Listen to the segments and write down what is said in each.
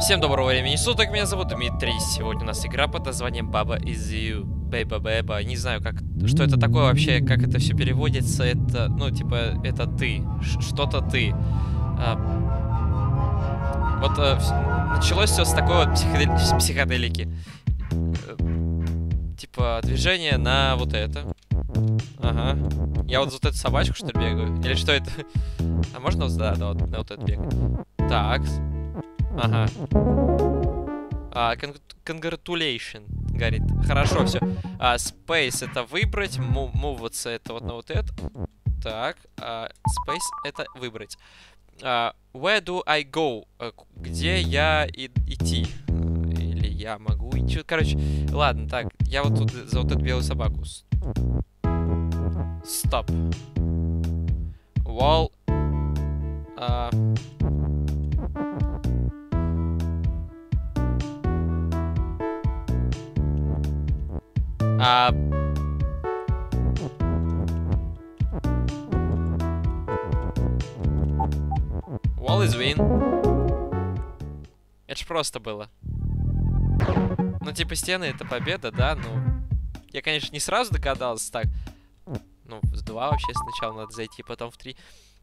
Всем доброго времени суток, меня зовут Дмитрий. Сегодня у нас игра под названием Баба из You. Бэйба Бэба. Не знаю, как, что это такое вообще, как это все переводится. Это, ну, типа, это ты. Что-то ты. А, вот а, началось все с такой вот психодели психоделики. Типа, движение на вот это. Ага. Я вот за вот эту собачку, что ли, бегаю? Или что это? А можно да, да, вот, на вот это бегать? Так. Ага. А, congratulation, говорит. Хорошо, все. А, space это выбрать, муваться это вот на вот это. Так, а, space это выбрать. А, where do I go? А, где я и идти? Или я могу идти? Короче, ладно, так, я вот тут за вот эту белую собаку. Стоп. Wall. А, А... Wall is win. Это ж просто было. Ну, типа, стены это победа, да? Ну, я, конечно, не сразу догадался так. Ну, в два вообще сначала надо зайти, потом в три.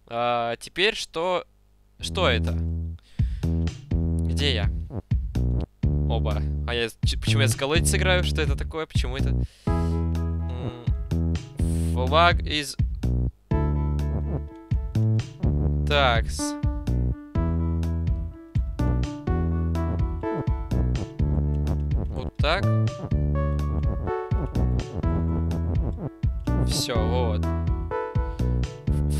А, теперь что... Что это? Где я? Оба. А я... Почему я с колодец сыграю? Что это такое? Почему это... Флаг из... Такс. Вот так. Все, вот.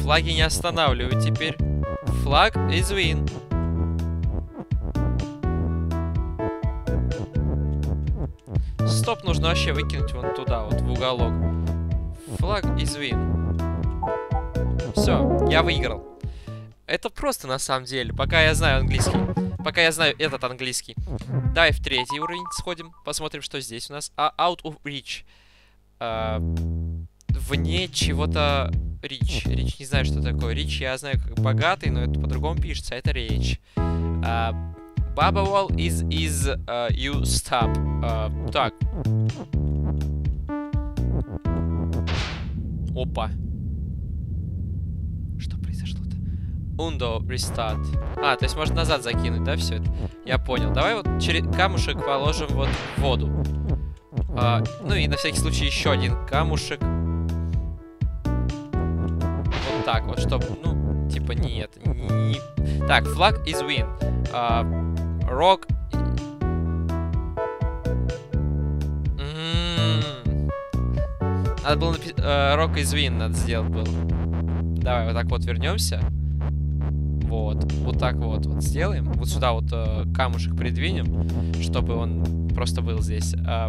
Флаги не останавливают теперь. Флаг is win. Стоп нужно вообще выкинуть вон туда, вот в уголок. Флаг из win. Все, я выиграл. Это просто на самом деле, пока я знаю английский. Пока я знаю этот английский. Давай в третий уровень сходим, посмотрим, что здесь у нас. А, out of reach. А, вне чего-то... Рич. Рич, не знаю, что такое. Рич, я знаю, как богатый, но это по-другому пишется. Это речь. А, Baba wall is is uh, you stop. Uh, так. Опа. Что произошло-то? Undo restart. А, то есть можно назад закинуть, да, все это? Я понял. Давай вот через камушек положим вот в воду. А, ну и на всякий случай еще один камушек. Вот так вот, чтобы, ну, типа нет. Не... Так, флаг is win. А, Рок... М-м-м. Надо было написать... Э, Рок из Вин надо сделать было. Давай вот так вот вернемся. Вот. Вот так вот, вот сделаем. Вот сюда вот э, камушек придвинем, чтобы он просто был здесь. Э,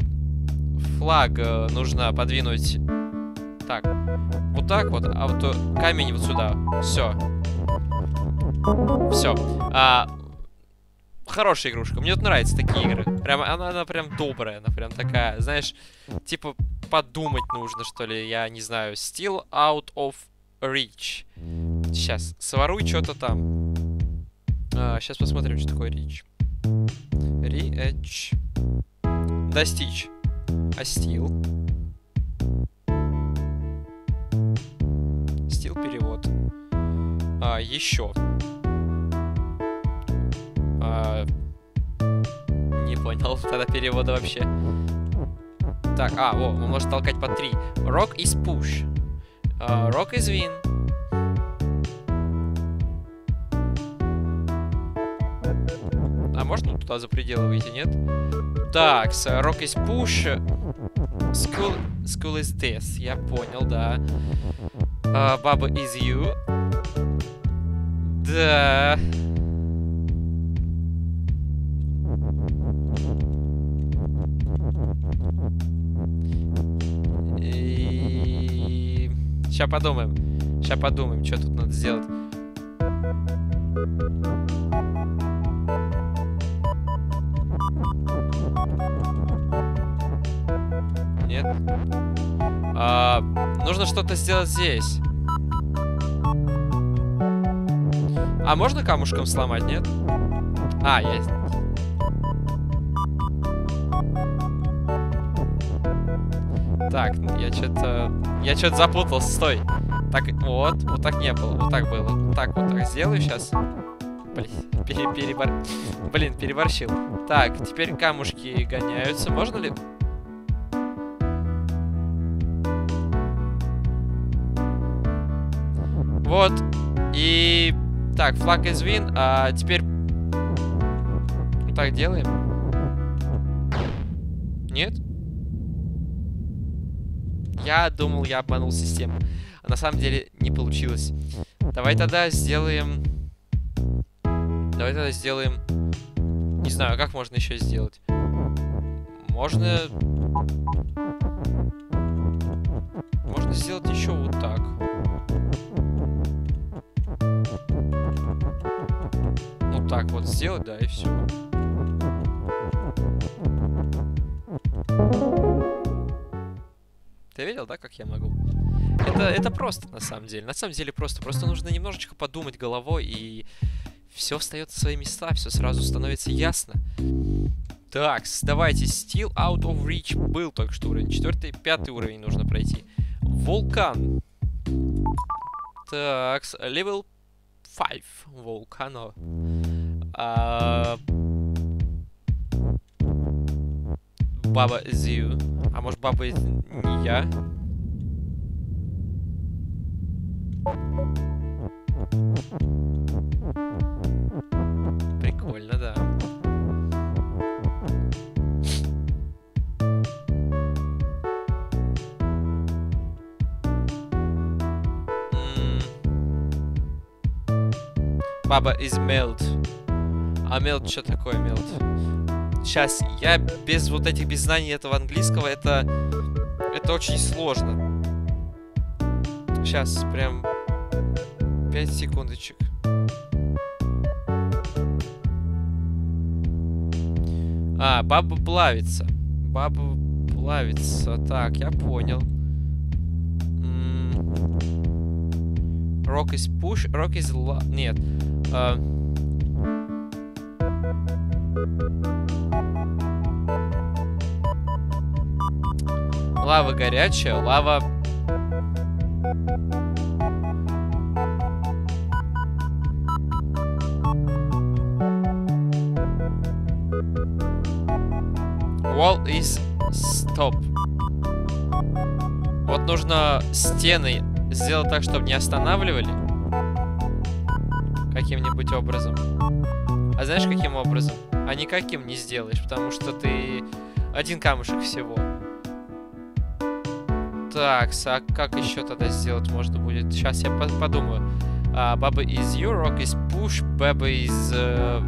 флаг э, нужно подвинуть... Так. Вот так вот, а вот э, камень вот сюда. Все. Все. А, хорошая игрушка. Мне вот нравятся такие игры. Прям, она, она прям добрая, она прям такая, знаешь, типа подумать нужно, что ли, я не знаю. Still out of reach. Сейчас, своруй что-то там. А, сейчас посмотрим, что такое reach. Reach. Достичь. А still? Still перевод. А, еще. А, тогда перевода вообще. Так, а, о, он может толкать по три. Rock is push. Uh, rock is win. А можно туда за пределы выйти, нет? Так, rock is push. School, school is this. Я понял, да. Uh, Baba is you. Да. Сейчас подумаем. Сейчас подумаем, что тут надо сделать. Нет. А, нужно что-то сделать здесь. А можно камушком сломать, нет? А, есть. Так, я что-то... Я что-то запутался, стой. Так, вот, вот так не было, вот так было. Так вот так сделаю сейчас. Блин, пере, перебор... Блин, переборщил. Так, теперь камушки гоняются. Можно ли... Вот. И... Так, флаг из вин. А теперь... Так делаем. Нет? Я думал, я обманул систему. А на самом деле не получилось. Давай тогда сделаем... Давай тогда сделаем... Не знаю, как можно еще сделать. Можно... Можно сделать еще вот так. Ну так вот сделать, да, и все. Ты видел, да, как я могу? Это, это просто, на самом деле. На самом деле просто. Просто нужно немножечко подумать головой, и все встает в свои места, все сразу становится ясно. Так, давайте. Steel Out of Reach был только что уровень. Четвертый, пятый уровень нужно пройти. Вулкан. Так, level 5. Вулкано. А... Баба Зию. А может баба не я? Прикольно, да. Баба is melt. А melt что такое melt? Сейчас, я без вот этих, без знаний этого английского, это... Это очень сложно. Сейчас, прям... 5 секундочек. А, баба плавится. Баба плавится. Так, я понял. Rock is push, rock is... Нет. Uh... Лава горячая, лава... Wall is stop. Вот нужно стены сделать так, чтобы не останавливали. Каким-нибудь образом. А знаешь, каким образом? А никаким не сделаешь, потому что ты один камушек всего. Так, а как еще тогда сделать можно будет? Сейчас я по подумаю. Uh, баба из rock is push, баба из uh,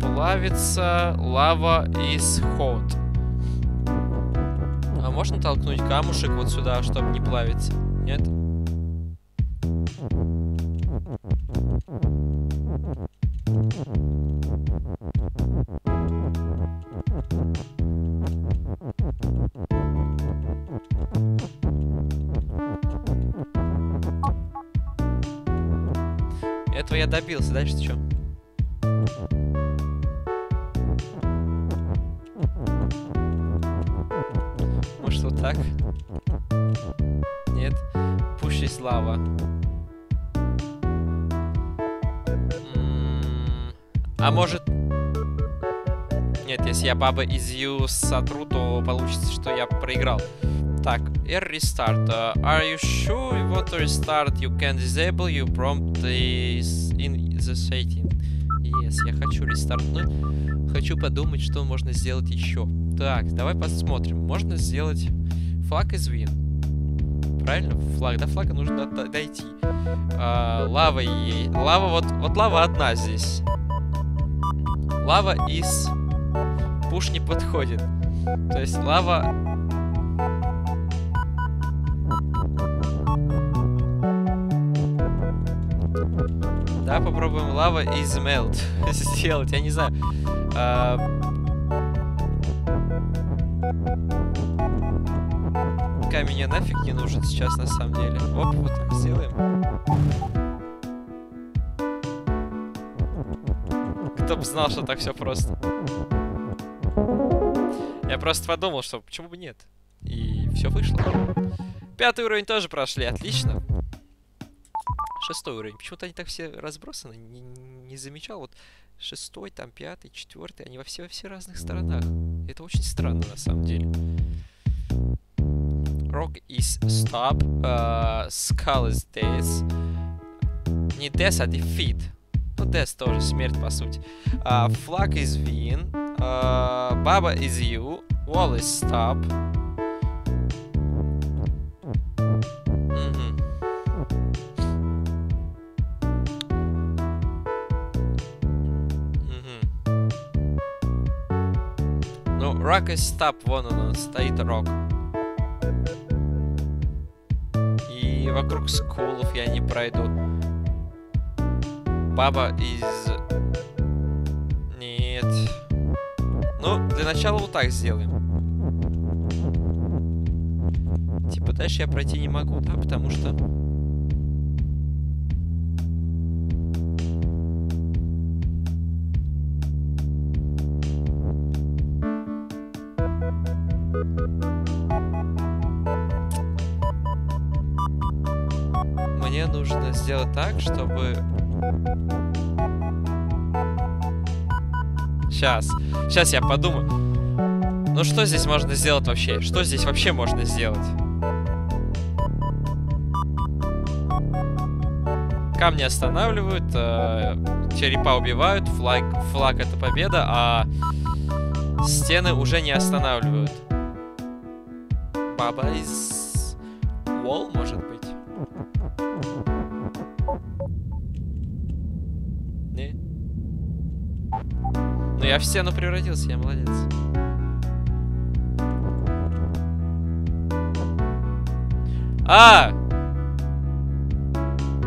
плавится, лава из hot. А можно толкнуть камушек вот сюда, чтобы не плавиться? Нет? Этого я добился. Дальше что? Может вот так? Нет. Пусть есть лава. А может... Нет, если я баба из Ю сотру, то получится, что я проиграл. Так, R restart. Uh, are you sure you want to restart? You can disable your prompt is in the setting. Yes, я хочу рестартнуть. Хочу подумать, что можно сделать еще. Так, давай посмотрим. Можно сделать флаг из вин. Правильно? Флаг. До флага нужно дойти. А, лава ей. Лава вот... Вот лава одна здесь. Лава из... Пуш не подходит. То есть лава попробуем лава из melt сделать, я не знаю. А... Камень нафиг не нужен сейчас на самом деле. Оп, вот так сделаем. Кто бы знал, что так все просто. Я просто подумал, что почему бы нет. И и все вышло. Пятый уровень тоже прошли, отлично. Шестой уровень. Почему-то они так все разбросаны, не, не замечал. Вот шестой, там пятый, четвертый, они во все, во все разных сторонах. Это очень странно на самом деле. Rock is stop, uh, Skull is death. Не death, а defeat. Ну, death тоже смерть, по сути. Uh, flag is win. Uh, Baba is you. Wall is stop. Rock is stop, вон он, стоит Рок. И вокруг скулов я не пройду. Баба из... Нет. Ну, для начала вот так сделаем. Типа дальше я пройти не могу, да, потому что... Сейчас. Сейчас я подумаю. Ну что здесь можно сделать вообще? Что здесь вообще можно сделать? Камни останавливают, э, черепа убивают, флаг, флаг это победа, а стены уже не останавливают. Баба из Wall, может я в стену превратился, я молодец. А!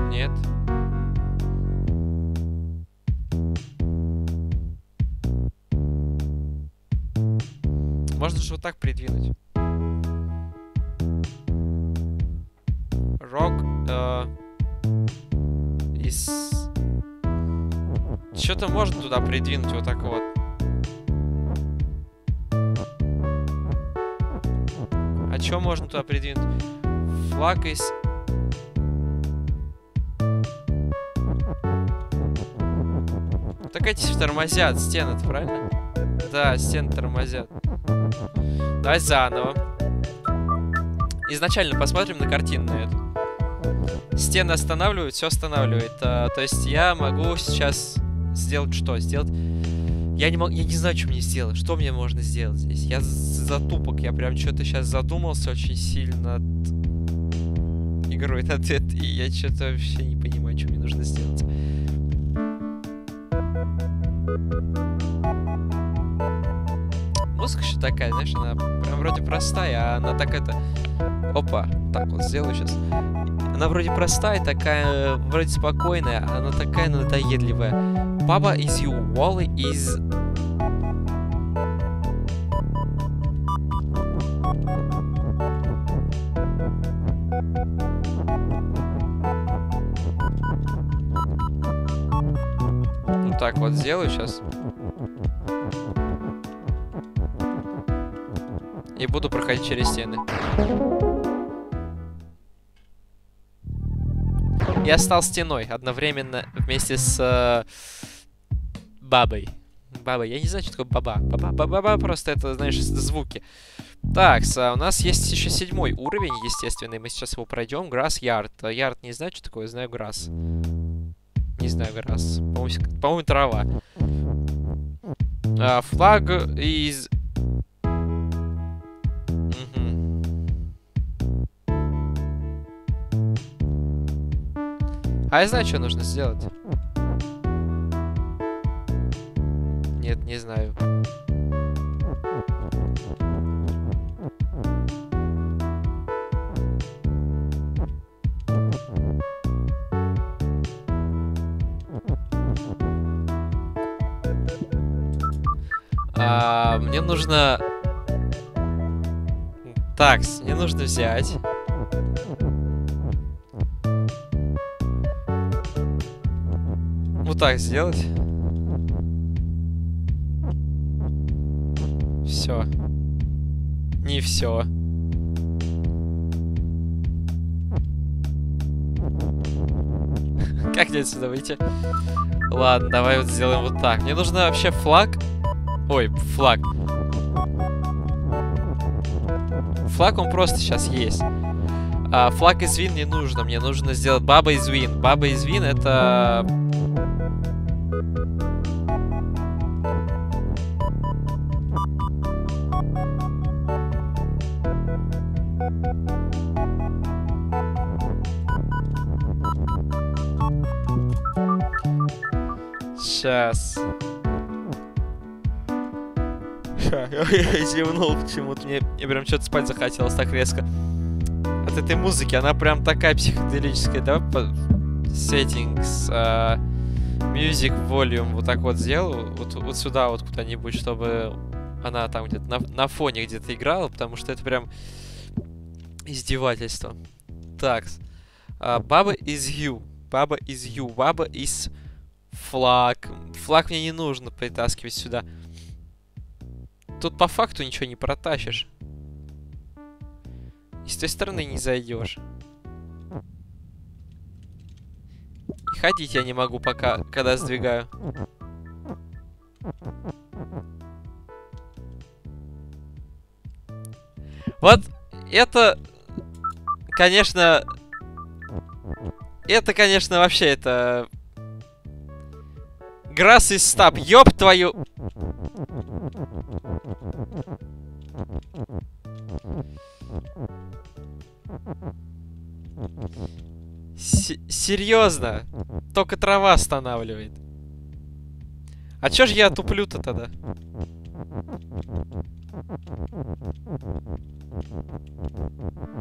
Нет. Можно же вот так придвинуть. Рок э, из... Что-то можно туда придвинуть вот так вот. А что можно туда придвинуть? Флаг из... Так эти тормозят стены, правильно? Да, стены тормозят. Давай заново. Изначально посмотрим на картину на эту. Стены останавливают, все останавливает. А, то есть я могу сейчас сделать что? Сделать... Я не, мог... я не знаю, что мне сделать. Что мне можно сделать здесь? Я затупок. Я прям что-то сейчас задумался очень сильно над игрой над это. И я что-то вообще не понимаю, что мне нужно сделать. Музыка еще такая, знаешь, она прям вроде простая, а она так это... Опа, так вот сделаю сейчас. Она вроде простая, такая, вроде спокойная, а она такая надоедливая. Baba is you, is... Вот так вот сделаю сейчас. И буду проходить через стены. Я стал стеной одновременно вместе с э, бабой. Баба, я не знаю, что такое баба. Баба, баба, баба просто это, знаешь, звуки. Так, у нас есть еще седьмой уровень, естественно, и мы сейчас его пройдем. Грасс Ярд. Ярд не знаю, что такое, знаю Грасс. Не знаю Грасс. По-моему, по трава. А, флаг из... А я знаю, что нужно сделать. Нет, не знаю. А, мне нужно... Так, мне нужно взять... Вот так сделать. весело. Как мне отсюда выйти? Ладно, давай вот сделаем вот так. Мне нужно вообще флаг. Ой, флаг. Флаг он просто сейчас есть. А, флаг из вин не нужно. Мне нужно сделать баба из вин. Баба из вин это Сейчас. Я зевнул почему-то. Мне, мне прям что-то спать захотелось так резко. От этой музыки. Она прям такая психоделическая. Давай по... Settings. Uh, music volume вот так вот сделаю. Вот, вот сюда вот куда-нибудь, чтобы она там где-то на, на фоне где-то играла. Потому что это прям издевательство. Так. Uh, Баба is you. Баба is you. Баба is флаг. Флаг мне не нужно притаскивать сюда. Тут по факту ничего не протащишь. И с той стороны не зайдешь. И ходить я не могу пока, когда сдвигаю. Вот это, конечно, это, конечно, вообще это Грасс из стаб, ёб твою... С серьезно? Только трава останавливает. А чё ж я туплю-то тогда?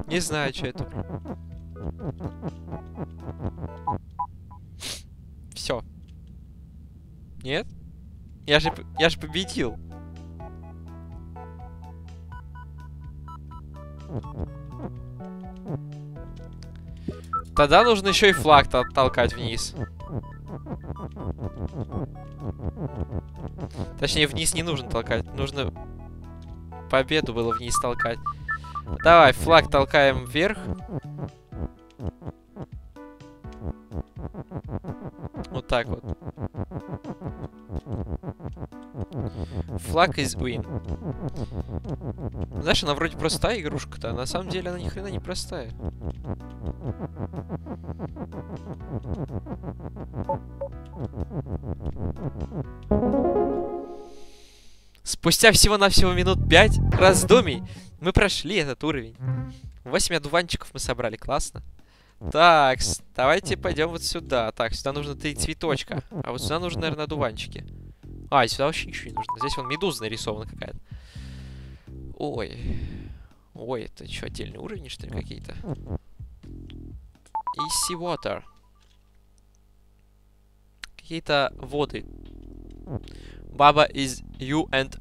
Не знаю, что я туплю. Все. Нет? Я же, я же победил. Тогда нужно еще и флаг -то толкать вниз. Точнее, вниз не нужно толкать. Нужно победу было вниз толкать. Давай, флаг толкаем вверх. Вот так вот. Флаг из win. Знаешь, она вроде простая игрушка-то, а на самом деле она ни хрена не простая. Спустя всего-навсего минут 5 раздумий мы прошли этот уровень. 8 одуванчиков мы собрали, классно. Так, давайте пойдем вот сюда. Так, сюда нужно три цветочка. А вот сюда нужно, наверное, одуванчики. А, сюда вообще ничего не нужно. Здесь вон медуза нарисована какая-то. Ой. Ой, это что, отдельные уровни, что ли, какие-то? Easy water. Какие-то воды. Баба is you and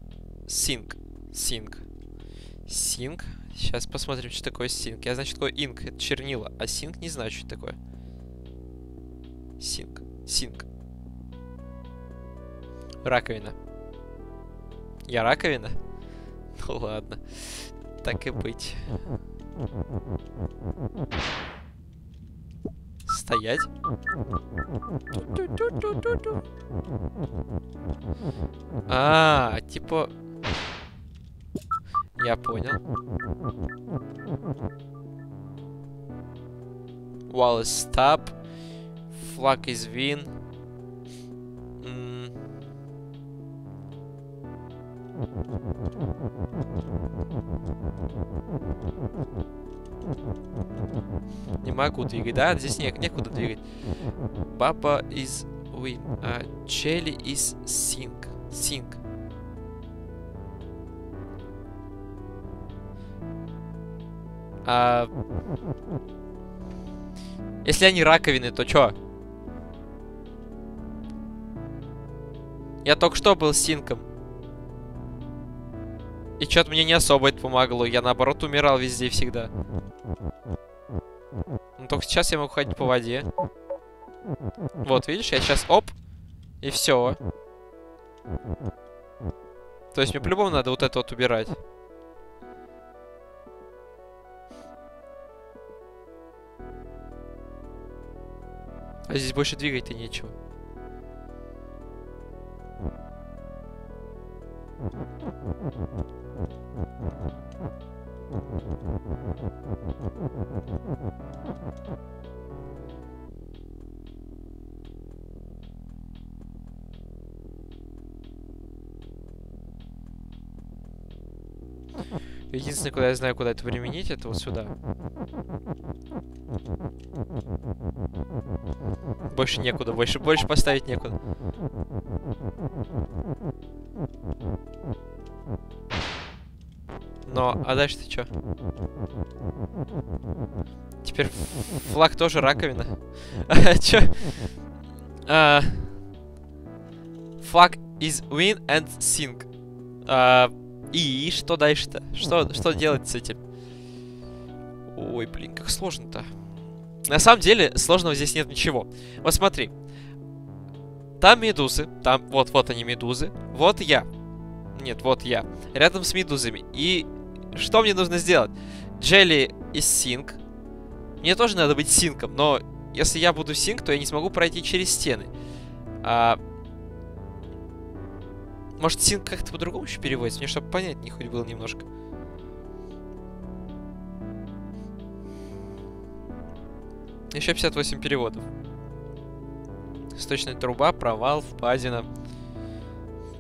sink. Sink. Sink. Сейчас посмотрим, что такое синк. Я знаю, что такое инк. Это чернила. А синк не знаю, что такое. Синк. Синк. Раковина. Я раковина? Ну ладно. Так и быть. Стоять. А, типа... Я понял. Wall is stop. Flag is Не могу двигать, да? Здесь не, некуда двигать. Баба is win. А Челли is sink. Sink. А... Если они раковины, то чё? Я только что был синком. И что-то мне не особо это помогло. Я, наоборот, умирал везде всегда. Ну, только сейчас я могу ходить по воде. Вот, видишь, я сейчас оп, и все. То есть мне по-любому надо вот это вот убирать. А здесь больше двигать-то нечего. Thank you. Единственное, куда я знаю, куда это применить, это вот сюда. Больше некуда, больше, больше поставить некуда. Но, а дальше ты чё? Теперь флаг тоже раковина. чё? А, флаг is win and sink. А, и что дальше-то? Что, что делать с этим? Ой, блин, как сложно-то. На самом деле, сложного здесь нет ничего. Вот смотри. Там медузы. Там, вот, вот они медузы. Вот я. Нет, вот я. Рядом с медузами. И что мне нужно сделать? Джелли из синк. Мне тоже надо быть синком, но если я буду синк, то я не смогу пройти через стены. А, может, синк как-то по-другому еще переводится? Мне, чтобы понять, не хоть было немножко. Еще 58 переводов. Источная труба, провал, впадина,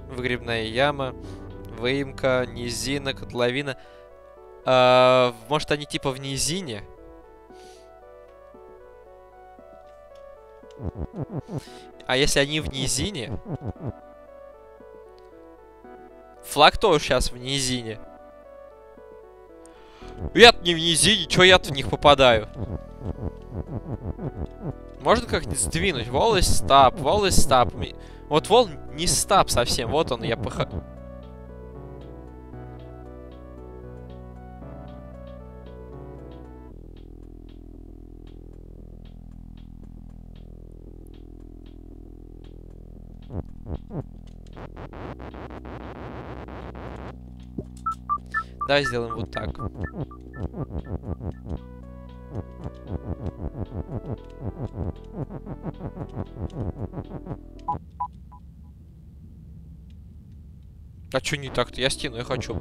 выгребная яма, выемка, низина, котловина. А, может, они типа в низине? А если они в низине, Флаг тоже сейчас в низине. я не в низине, чё я-то в них попадаю? Можно как-нибудь сдвинуть? Волость стап, волость стап. Вот вол не стап совсем, вот он, я пох... Давай сделаем вот так. А что не так-то? Я стену, я хочу.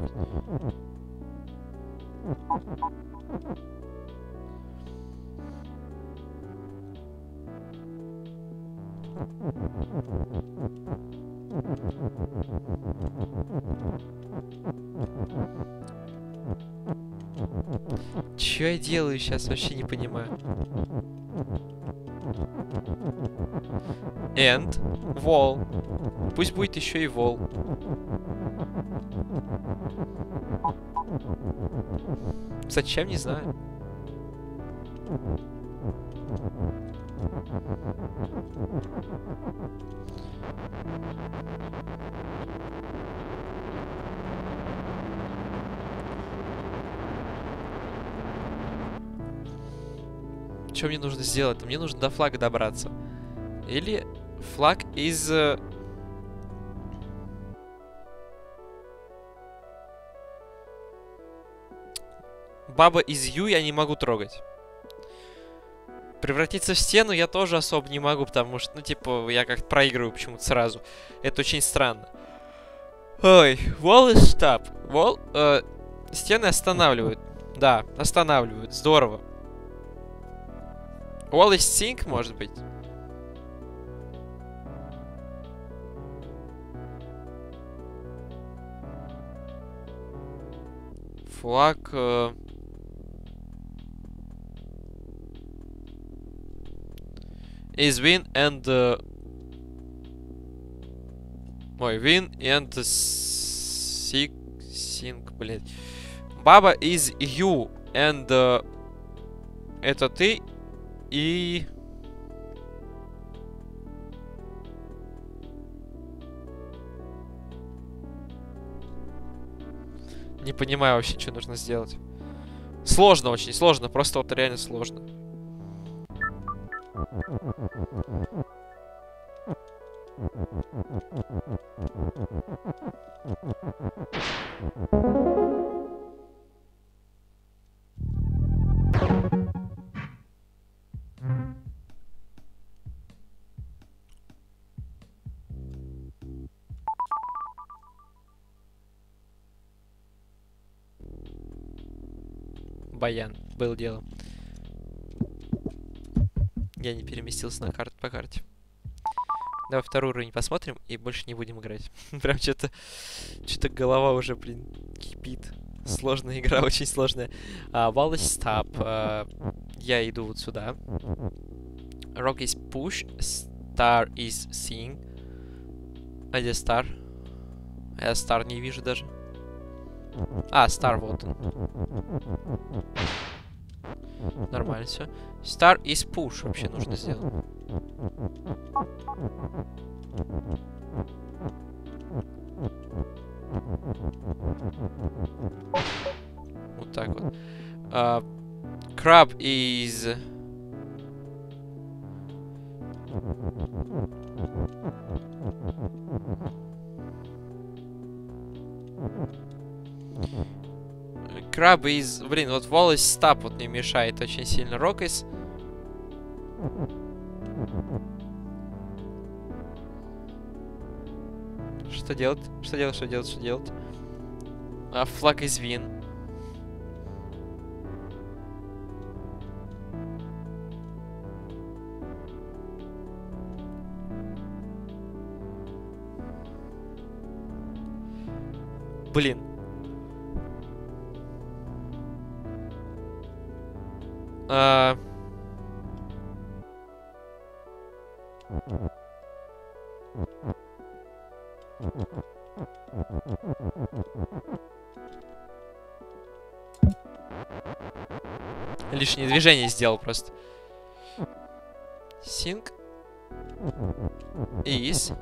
Что я делаю сейчас, вообще не понимаю. And wall. Пусть будет еще и wall. Зачем, не знаю. Что мне нужно сделать? Мне нужно до флага добраться. Или флаг из... Э, Баба из Ю я не могу трогать. Превратиться в стену я тоже особо не могу, потому что, ну, типа, я как-то проигрываю почему-то сразу. Это очень странно. Ой, wall is stop. Wall, э, стены останавливают. Да, останавливают. Здорово. Wall is sink, может быть? Флаг... Э... is win and uh, Ой, win and sink, sink, блядь. Баба is you and uh, это ты и... Не понимаю вообще, что нужно сделать. Сложно очень, сложно, просто вот реально сложно. Баян был делом. Я не переместился на карт по карте. Давай второй уровень посмотрим и больше не будем играть. Прям что-то... Что-то голова уже, блин, кипит. Сложная игра, очень сложная. Uh, Wall is stop. Uh, я иду вот сюда. Rock is push. Star is sing. А где Star? Я Star не вижу даже. А, Star, вот он. Нормально все. Star is push вообще нужно сделать. Вот так вот. Uh, crab is... Краб из... Блин, вот Wallace Стап вот не мешает очень сильно. Рокис. Что делать? Что делать, что делать, что делать? А, флаг из вин. Блин. А... Лишнее движение сделал просто. Синк. Is.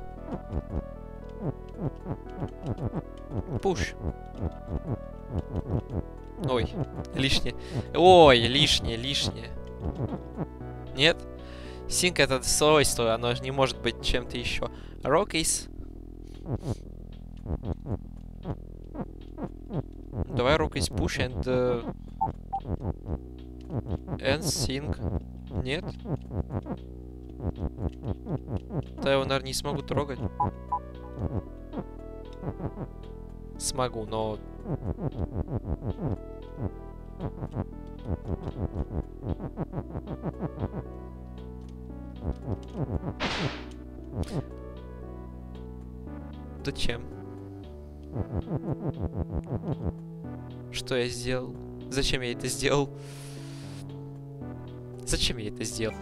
Пуш. Ой, лишнее. Ой, лишнее, лишнее. Нет? Синк это свойство, оно не может быть чем-то еще. Is... Давай rock is push and... Uh, and sync. Нет? Да его, наверное, не смогу трогать. Смогу, но... Зачем? Что я сделал? Зачем я это сделал? Зачем я это сделал?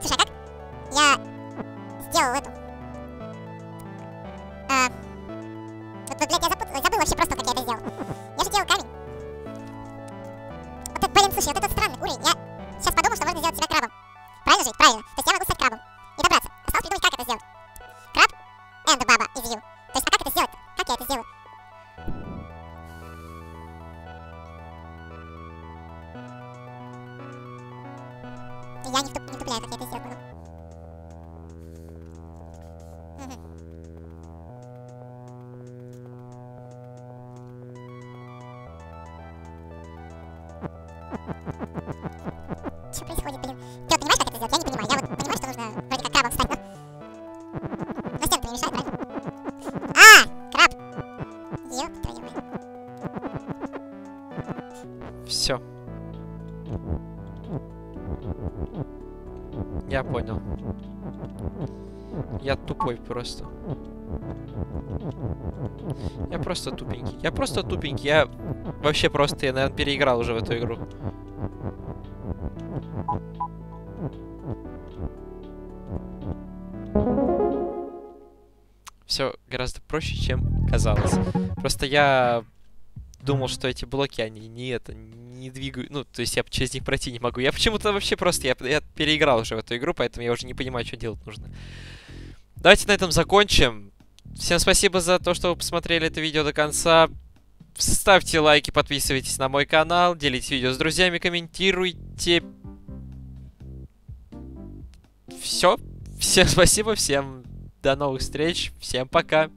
Слушай, а Все. Я понял. Я тупой просто. Я просто тупенький. Я просто тупенький. Я вообще просто, я, наверное, переиграл уже в эту игру. Все гораздо проще, чем казалось. Просто я думал, что эти блоки, они не это, не двигают, ну, то есть я через них пройти не могу. Я почему-то вообще просто, я, я переиграл уже в эту игру, поэтому я уже не понимаю, что делать нужно. Давайте на этом закончим. Всем спасибо за то, что вы посмотрели это видео до конца. Ставьте лайки, подписывайтесь на мой канал, делитесь видео с друзьями, комментируйте. Все. Всем спасибо, всем до новых встреч, всем пока.